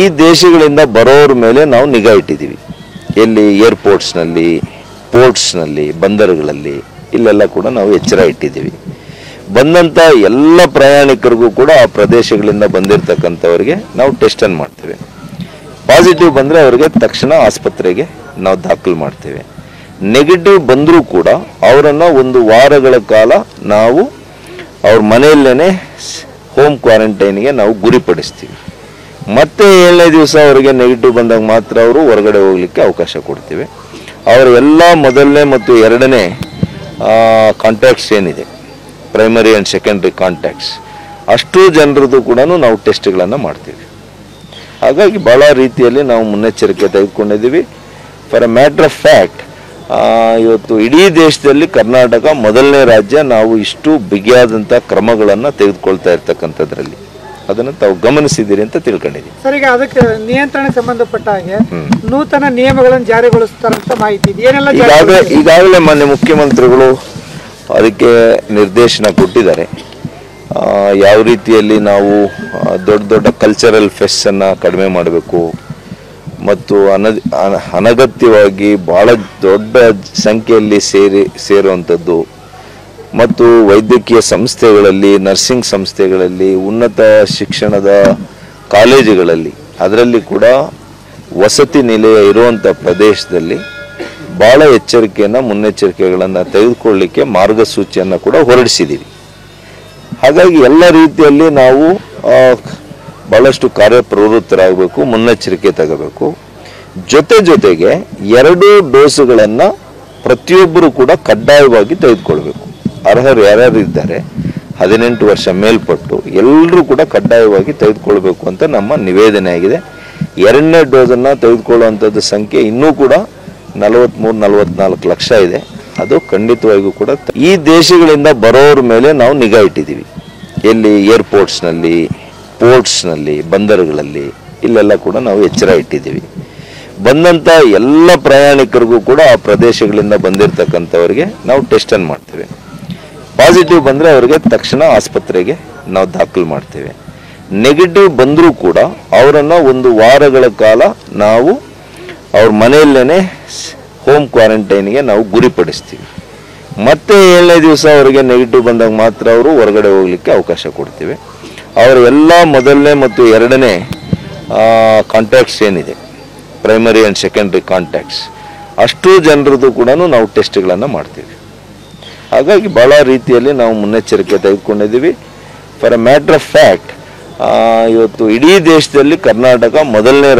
ಈ ದೇಶಗಳಿಂದ ಬರೋರ ಮೇಲೆ ನಾವು ನಿಗಾ ಇಟ್ಟಿದ್ದೀವಿ. ಎಲ್ಲಿ ಏರ್ಪೋರ್ಟ್ಸ್ನಲ್ಲಿ, ಪೋರ್ಟ್ಸ್ನಲ್ಲಿ, ಬಂದರುಗಳಲ್ಲಿ ಇಲ್ಲೆಲ್ಲ ಕೂಡ ನಾವು ಎಚ್ಚರ ಇಟ್ಟಿದ್ದೀವಿ. ಬಂದಂಥ ಎಲ್ಲ ಪ್ರಯಾಣಿಕರಿಗೂ ಕೂಡ ಆ ಪ್ರದೇಶಗಳಿಂದ ಬಂದಿರತಕ್ಕಂಥವ್ರಿಗೆ ನಾವು ಟೆಸ್ಟನ್ನು ಮಾಡ್ತೇವೆ. ಪಾಸಿಟಿವ್ ಬಂದರೆ ಅವರಿಗೆ ತಕ್ಷಣ ಆಸ್ಪತ್ರೆಗೆ ನಾವು ದಾಖಲು ಮಾಡ್ತೇವೆ. ನೆಗೆಟಿವ್ ಬಂದರೂ ಕೂಡ ಅವರನ್ನು ಒಂದು ವಾರಗಳ ಕಾಲ ನಾವು ಅವ್ರ ಮನೆಯಲ್ಲೇ ಹೋಮ್ ಕ್ವಾರಂಟೈನ್ಗೆ ನಾವು ಗುರಿಪಡಿಸ್ತೀವಿ. ಮತ್ತೆ ಏಳನೇ ದಿವಸ ಅವರಿಗೆ ನೆಗೆಟಿವ್ ಬಂದಾಗ ಮಾತ್ರ ಅವರು ಹೊರಗಡೆ ಹೋಗಲಿಕ್ಕೆ ಅವಕಾಶ ಕೊಡ್ತೀವಿ. ಅವರ ಎಲ್ಲ ಮೊದಲನೇ ಮತ್ತು ಎರಡನೇ ಕಾಂಟ್ಯಾಕ್ಟ್ಸ್ ಏನಿದೆ? ಪ್ರೈಮರಿ ಆ್ಯಂಡ್ ಸೆಕೆಂಡ್ರಿ ಕಾಂಟ್ಯಾಕ್ಟ್ಸ್ ಅಷ್ಟು ಜನರದ್ದು ಕೂಡ ನಾವು ಟೆಸ್ಟ್ಗಳನ್ನು ಮಾಡ್ತೀವಿ. ಹಾಗಾಗಿ ಭಾಳ ರೀತಿಯಲ್ಲಿ ನಾವು ಮುನ್ನೆಚ್ಚರಿಕೆ ತೆಗೆದುಕೊಂಡಿದ್ದೀವಿ. For a matter of fact ಇವತ್ತು ಇಡೀ ದೇಶದಲ್ಲಿ ಕರ್ನಾಟಕ ಮೊದಲನೇ ರಾಜ್ಯ ನಾವು ಇಷ್ಟು ಬಿಗಿಯಾದಂಥ ಕ್ರಮಗಳನ್ನು ತೆಗೆದುಕೊಳ್ತಾ ಇರ್ತಕ್ಕಂಥದ್ರಲ್ಲಿ. ಅದನ್ನು ತಾವು ಗಮನಿಸಿದ್ದೀರಿ ಅಂತ ತಿಳ್ಕೊಂಡಿದ್ದೀವಿ ಸರ್ ಈಗ ಅದಕ್ಕೆ ನಿಯಂತ್ರಣಕ್ಕೆ ಸಂಬಂಧಪಟ್ಟ ಹಾಗೆ ನೂತನ ನಿಯಮಗಳನ್ನು ಜಾರಿಗೊಳಿಸ್ತಾರಂತ ಮಾಹಿತಿ ಇದೆ. ಏನೆಲ್ಲ ಈಗಾಗಲೇ ಈಗಾಗಲೇ ಮಾನ್ಯ ಮುಖ್ಯಮಂತ್ರಿಗಳು ಅದಕ್ಕೆ ನಿರ್ದೇಶನ ಕೊಟ್ಟಿದ್ದಾರೆ. ಯಾವ ರೀತಿಯಲ್ಲಿ ನಾವು ದೊಡ್ಡ ದೊಡ್ಡ ಕಲ್ಚರಲ್ ಫೆಸ್ಟನ್ನು ಕಡಿಮೆ ಮಾಡಬೇಕು ಮತ್ತು ಅನ- ಅನಗತ್ಯವಾಗಿ ಭಾಳ ದೊಡ್ಡ ಸಂಖ್ಯೆಯಲ್ಲಿ ಸೇರಿ ಸೇರುವಂಥದ್ದು ಮತ್ತು ವೈದ್ಯಕೀಯ ಸಂಸ್ಥೆಗಳಲ್ಲಿ, ನರ್ಸಿಂಗ್ ಸಂಸ್ಥೆಗಳಲ್ಲಿ, ಉನ್ನತ ಶಿಕ್ಷಣದ ಕಾಲೇಜುಗಳಲ್ಲಿ, ಅದರಲ್ಲಿ ಕೂಡ ವಸತಿ ನಿಲಯ ಇರುವಂಥ ಪ್ರದೇಶದಲ್ಲಿ ಭಾಳ ಎಚ್ಚರಿಕೆಯನ್ನು, ಮುನ್ನೆಚ್ಚರಿಕೆಗಳನ್ನು ತೆಗೆದುಕೊಳ್ಳಿಕ್ಕೆ ಮಾರ್ಗಸೂಚಿಯನ್ನು ಕೂಡ ಹೊರಡಿಸಿದ್ದೀವಿ ಹಾಗಾಗಿ ಎಲ್ಲ ರೀತಿಯಲ್ಲಿ ನಾವು ಭಾಳಷ್ಟು ಕಾರ್ಯಪ್ರವೃತ್ತರಾಗಬೇಕು, ಮುನ್ನೆಚ್ಚರಿಕೆ ತಗೋಬೇಕು. ಜೊತೆ ಜೊತೆಗೆ ಎರಡೂ ಡೋಸುಗಳನ್ನು ಪ್ರತಿಯೊಬ್ಬರು ಕೂಡ ಕಡ್ಡಾಯವಾಗಿ ತೆಗೆದುಕೊಳ್ಬೇಕು. ಅರ್ಹರು ಯಾರ್ಯಾರು ಇದ್ದಾರೆ, ಹದಿನೆಂಟು ವರ್ಷ ಮೇಲ್ಪಟ್ಟು ಎಲ್ಲರೂ ಕೂಡ ಕಡ್ಡಾಯವಾಗಿ ತೆಗೆದುಕೊಳ್ಬೇಕು ಅಂತ ನಮ್ಮ ನಿವೇದನೆ ಆಗಿದೆ. ಎರಡನೇ ಡೋಸನ್ನು ತೆಗೆದುಕೊಳ್ಳುವಂಥದ್ದು ಸಂಖ್ಯೆ ಇನ್ನೂ ಕೂಡ ನಲವತ್ತ್ಮೂರು ನಲವತ್ನಾಲ್ಕು ಲಕ್ಷ ಇದೆ. ಅದು ಖಂಡಿತವಾಗಿಯೂ ಕೂಡ ಈ ದೇಶಗಳಿಂದ ಬರೋರ ಮೇಲೆ ನಾವು ನಿಗಾ ಇಟ್ಟಿದ್ದೀವಿ. ಎಲ್ಲಿ ಏರ್ಪೋರ್ಟ್ಸ್ನಲ್ಲಿ, ಪೋರ್ಟ್ಸ್ನಲ್ಲಿ, ಬಂದರುಗಳಲ್ಲಿ ಇಲ್ಲೆಲ್ಲ ಕೂಡ ನಾವು ಎಚ್ಚರ ಇಟ್ಟಿದ್ದೀವಿ. ಬಂದಂಥ ಎಲ್ಲ ಪ್ರಯಾಣಿಕರಿಗೂ ಕೂಡ ಆ ಪ್ರದೇಶಗಳಿಂದ ಬಂದಿರತಕ್ಕಂಥವ್ರಿಗೆ ನಾವು ಟೆಸ್ಟನ್ನು ಮಾಡ್ತೇವೆ. ಪಾಸಿಟಿವ್ ಬಂದರೆ ಅವರಿಗೆ ತಕ್ಷಣ ಆಸ್ಪತ್ರೆಗೆ ನಾವು ದಾಖಲು ಮಾಡ್ತೇವೆ. ನೆಗೆಟಿವ್ ಬಂದರೂ ಕೂಡ ಅವರನ್ನು ಒಂದು ವಾರಗಳ ಕಾಲ ನಾವು ಅವ್ರ ಮನೆಯಲ್ಲೇ ಹೋಮ್ ಕ್ವಾರಂಟೈನ್ಗೆ ನಾವು ಗುರಿಪಡಿಸ್ತೀವಿ. ಮತ್ತೆ ಏಳನೇ ದಿವಸ ಅವರಿಗೆ ನೆಗೆಟಿವ್ ಬಂದಾಗ ಮಾತ್ರ ಅವರು ಹೊರಗಡೆ ಹೋಗಲಿಕ್ಕೆ ಅವಕಾಶ ಕೊಡ್ತೀವಿ. ಅವರ ಎಲ್ಲ ಮೊದಲನೇ ಮತ್ತು ಎರಡನೇ ಕಾಂಟ್ಯಾಕ್ಟ್ಸ್ ಏನಿದೆ? ಪ್ರೈಮರಿ ಆ್ಯಂಡ್ ಸೆಕೆಂಡ್ರಿ ಕಾಂಟ್ಯಾಕ್ಟ್ಸ್ ಅಷ್ಟು ಜನರದ್ದು ಕೂಡ ನಾವು ಟೆಸ್ಟ್ಗಳನ್ನು ಮಾಡ್ತೀವಿ. ಹಾಗಾಗಿ ಭಾಳ ರೀತಿಯಲ್ಲಿ ನಾವು ಮುನ್ನೆಚ್ಚರಿಕೆ ತೆಗೆದುಕೊಂಡಿದ್ದೀವಿ. For a matter of fact ಇವತ್ತು ಇಡೀ ದೇಶದಲ್ಲಿ ಕರ್ನಾಟಕ ಮೊದಲನೇ